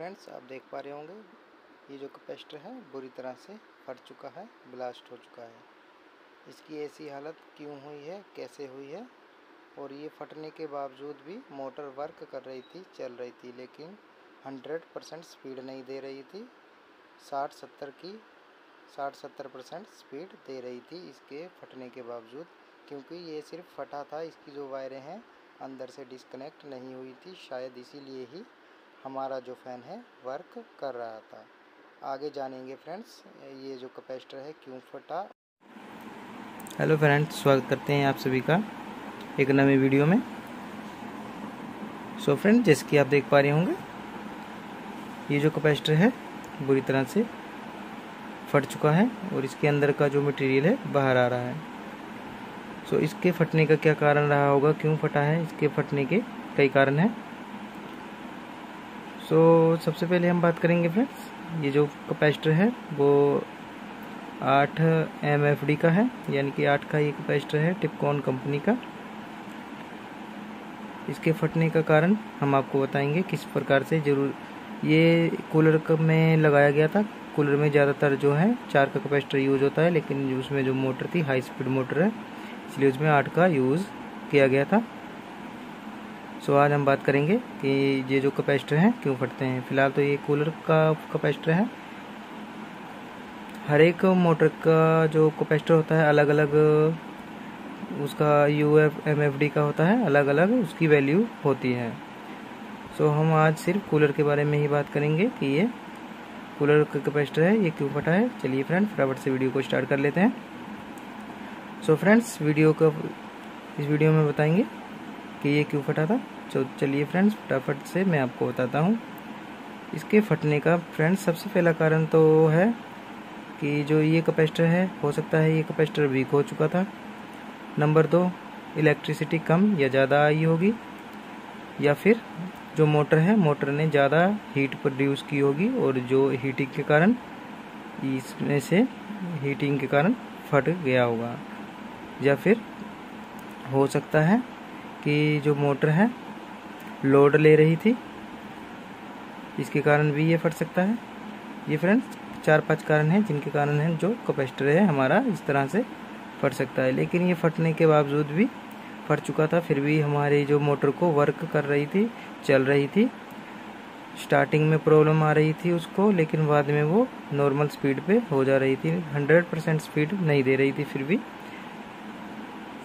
Friends आप देख पा रहे होंगे, ये जो कैपेसिटर है, बुरी तरह से फट चुका है ब्लास्ट हो चुका है। इसकी ऐसी हालत क्यों हुई है, कैसे हुई है? और ये फटने के बावजूद भी मोटर वर्क कर रही थी, चल रही थी, लेकिन 100 परसेंट स्पीड नहीं दे रही थी। 60-70 की 60-70 परसेंट स्पीड दे रही थी इसके फटने के बावजूद, क्योंकि ये सिर्फ़ फटा था, इसकी जो वायरें हैं, अंदर से डिस्कनेक्ट नहीं हुई थी, शायद इसीलिए ही हमारा जो फ़ैन है वर्क कर रहा था। आगे जानेंगे फ्रेंड्स ये जो कैपेसिटर है, क्यों फटा? हेलो फ्रेंड्स स्वागत करते हैं आप सभी का एक नए वीडियो में। सो फ्रेंड जैसे कि आप देख पा रहे होंगे, ये जो कैपेसिटर है, बुरी तरह से फट चुका है और इसके अंदर का जो मटेरियल है, बाहर आ रहा है। सो so इसके फटने का क्या कारण रहा होगा, क्यों फटा है, इसके फटने के कई कारण हैं। सो so, सबसे पहले हम बात करेंगे फ्रेंड्स ये जो कैपेसिटर है वो आठ एम एफ़ डी का है यानी कि आठ का ये कैपेसिटर है टिपकॉन कंपनी का। इसके फटने का कारण हम आपको बताएँगे किस प्रकार से ज़रूर। ये कूलर में लगाया गया था? कूलर में ज़्यादातर जो है चार का कैपेसिटर यूज़ होता है लेकिन उसमें जो मोटर थी हाई स्पीड मोटर है इसलिए उसमें आठ का यूज़ किया गया था। सो आज हम बात करेंगे कि ये जो कैपेसिटर हैं क्यों फटते हैं? फ़िलहाल तो ये कूलर का कैपेसिटर है। हर एक मोटर का जो कैपेसिटर होता है अलग अलग उसका U F M F D का होता है अलग अलग उसकी वैल्यू होती है। सो हम आज सिर्फ़ कूलर के बारे में ही बात करेंगे कि ये कूलर का कैपेसिटर है ये क्यों फटा है। चलिए फ्रेंड फटाफट से वीडियो को स्टार्ट कर लेते हैं। सो so, फ्रेंड्स वीडियो का इस वीडियो में बताएँगे कि ये क्यों फटा था? तो चलिए फ्रेंड्स फटाफट से मैं आपको बताता हूँ। इसके फटने का फ्रेंड्स सबसे पहला कारण तो है कि जो ये कैपेसिटर है, हो सकता है ये कैपेसिटर वीक हो चुका था। नंबर दो इलेक्ट्रिसिटी कम या ज़्यादा आई होगी, या फिर जो मोटर है मोटर ने ज़्यादा हीट प्रोड्यूस की होगी और जो हीटिंग के कारण, इसमें से हीटिंग के कारण फट गया होगा। या फिर हो सकता है कि जो मोटर है लोड ले रही थी। इसके कारण भी ये फट सकता है। ये फ्रेंड्स चार पाँच कारण हैं जिनके कारण है जो कैपेसिटर है हमारा इस तरह से फट सकता है। लेकिन ये फटने के बावजूद भी फट चुका था, फिर भी हमारी जो मोटर को वर्क कर रही थी, चल रही थी। स्टार्टिंग में प्रॉब्लम आ रही थी उसको, लेकिन बाद में वो नॉर्मल स्पीड पे हो जा रही थी। हंड्रेड परसेंट स्पीड नहीं दे रही थी फिर भी।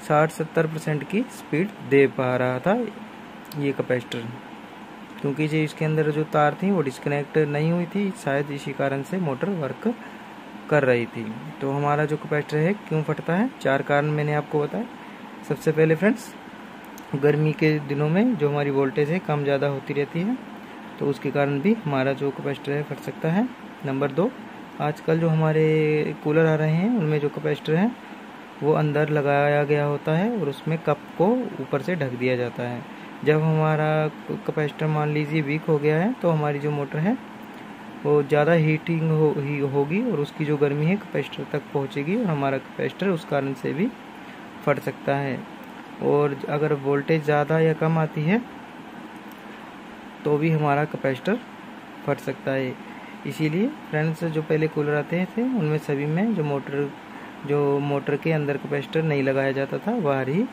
साठ सत्तर परसेंट की स्पीड दे पा रहा था ये कैपेसिटर। क्योंकि जो इसके अंदर जो तार थी, वो डिस्कनेक्ट नहीं हुई थी, शायद इसी कारण से मोटर वर्क कर रही थी। तो हमारा जो कैपेसिटर है, क्यों फटता है? चार कारण मैंने आपको बताया सबसे पहले फ्रेंड्स गर्मी के दिनों में जो हमारी वोल्टेज है, कम ज़्यादा होती रहती है। तो उसके कारण भी हमारा जो कैपेसिटर है, फट सकता है। नंबर दो, आजकल जो हमारे कूलर आ रहे हैं, उनमें जो कैपेसिटर है वो अंदर लगाया गया होता है और उसमें कप को ऊपर से ढक दिया जाता है। जब हमारा कैपेसिटर मान लीजिए वीक हो गया है तो हमारी जो मोटर है वो ज़्यादा हीटिंग हो, ही होगी और उसकी जो गर्मी है कैपेसिटर तक पहुँचेगी और हमारा कैपेसिटर उस कारण से भी फट सकता है। और अगर वोल्टेज ज़्यादा या कम आती है तो भी हमारा कैपेसिटर फट सकता है। इसीलिए फ्रेंड्स जो पहले कूलर आते थे उनमें सभी में जो मोटर जो मोटर के अंदर कैपेसिटर नहीं लगाया जाता था बाहर ही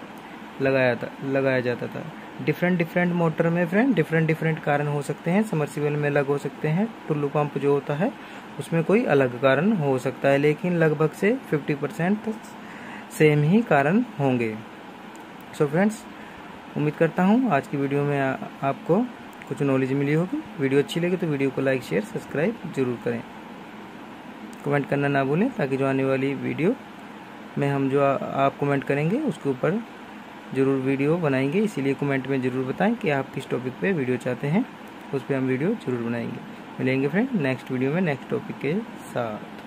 लगाया था लगाया जाता था। डिफरेंट डिफरेंट मोटर में फ्रेंड डिफरेंट डिफरेंट कारण हो सकते हैं। समरसीबल में अलग हो सकते हैं। टुल्लू पंप जो होता है उसमें कोई अलग कारण हो सकता है लेकिन लगभग से 50 परसेंट सेम ही कारण होंगे। सो फ्रेंड्स उम्मीद करता हूँ आज की वीडियो में आ, आपको कुछ नॉलेज मिली होगी। वीडियो अच्छी लगी तो वीडियो को लाइक शेयर सब्सक्राइब ज़रूर करें। कमेंट करना ना भूलें ताकि जो आने वाली वीडियो में हम जो आ, आप कमेंट करेंगे उसके ऊपर ज़रूर वीडियो बनाएँगे। इसीलिए कमेंट में ज़रूर बताएँ कि आप किस टॉपिक पे वीडियो चाहते हैं उस पर हम वीडियो ज़रूर बनाएँगे। मिलेंगे फ्रेंड नेक्स्ट वीडियो में नेक्स्ट टॉपिक के साथ।